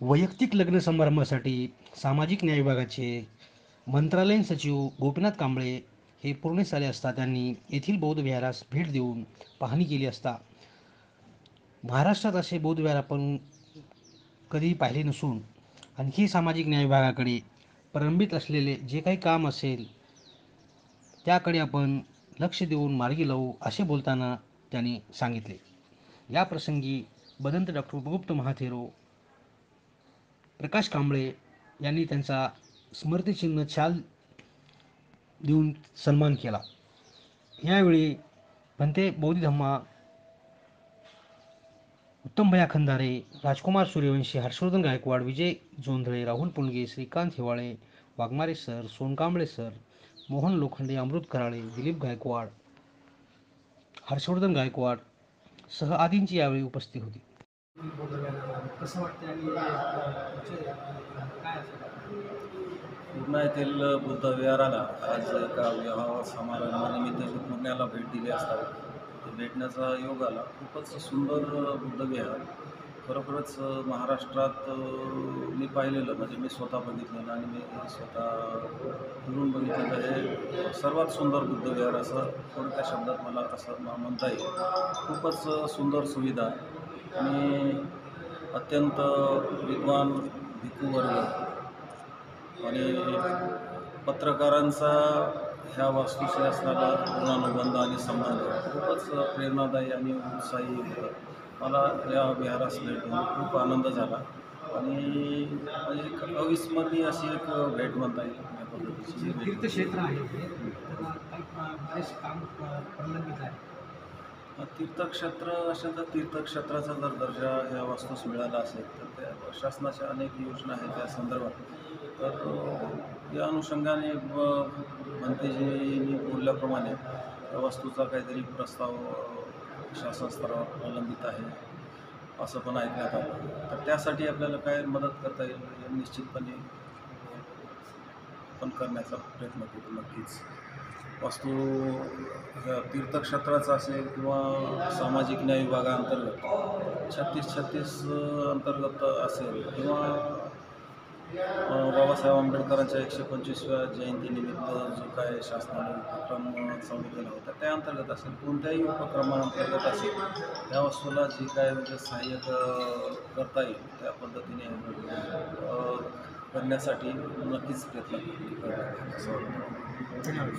वैयक्तिक लग्न समारंभासाठी सामाजिक न्याय विभागाचे मंत्रालयीन सचिव गोपीनाथ कांबळे हे पूर्णेस आले असता त्यांनी येथील बौद्ध विहारास भेट देऊन पाहणी केली असता. महाराष्ट्रात असे बौद्ध विहार आपण कधीही पाहिले नसून आणखी सामाजिक न्याय विभागाकडे प्रलंबित असलेले जे काही काम असेल त्याकडे आपण लक्ष देऊन मार्गी लावू असे बोलताना त्यांनी सांगितले. या प्रसंगी बदंत डॉक्टर उपगुप्त महाथेरो प्रकाश कांबळे यांनी त्यांचा स्मृतिचिन्ह छाल देऊन सन्मान केला. यावेळी भंते बौद्ध धम्मा उत्तम भया खंदारे राजकुमार सूर्यवंशी हर्षवर्धन गायकवाड विजय जोंधळे राहुल पुणगे श्रीकांत हिवाळे वाघमारे सर सोनकांबळे सर मोहन लोखंडे अमृत कराळे दिलीप गायकवाड हर्षवर्धन गायकवाड सह आदींची यावेळी उपस्थित होती. कसं वाटतं आणि काय येथील बुद्ध आज एका विवाह समारंभानिमित्त पुण्याला भेट दिली असता. तर भेटण्याचा योग आला. खूपच सुंदर बुद्ध विहार. खरोखरच महाराष्ट्रात मी पाहिलेलं म्हणजे मी स्वतः बघितलेलं आणि मी स्वतः फिरून बघितलेलं हे सर्वात सुंदर बुद्ध विहार असं थोडक्या शब्दात मला असं म्हणता येईल. खूपच सुंदर सुविधा. आणि अत्यंत विद्वान भिकूवर्ग आणि पत्रकारांचा ह्या वास्तुशास्त्राला असणारा ऋणानुबंध आणि संबंध खूपच प्रेरणादायी आणि उत्साही होतं. मला या विहारास भेटून खूप आनंद झाला. आणि म्हणजे एक अविस्मरणीय अशी एक भेट म्हणता येईल. तीर्थक्षेत्र आहे. तीर्थक्षेत्र असेल तर तीर्थक्षेत्राचा जर दर्जा या वास्तूस मिळाला असेल तर त्या शासनाच्या अनेक योजना आहेत त्या संदर्भात. तर या अनुषंगाने ब- भंतेजींनी बोलल्याप्रमाणे त्या वास्तूचा काहीतरी प्रस्ताव शासन स्तरावर अवलंबित आहे असं पण ऐकण्यात आलं. तर त्यासाठी आपल्याला काय मदत करता येईल निश्चितपणे पण करण्याचा प्रयत्न करू नक्कीच. वास्तू तीर्थक्षेत्राचं तीर्थक्षेत्राचा असेल किंवा सामाजिक न्याय विभागाअंतर्गत छत्तीस छत्तीस अंतर्गत असेल किंवा बाबासाहेब आंबेडकरांच्या एकशे पंचवीसव्या जयंतीनिमित्त जो काय शासनाने उपक्रम चालू केला होता त्या अंतर्गत असेल. कोणत्याही उपक्रमांतर्गत असेल त्या वस्तूला जी काय म्हणजे सहाय्य करता येईल त्या पद्धतीने करण्यासाठी नक्कीच प्रयत्न करतो. असं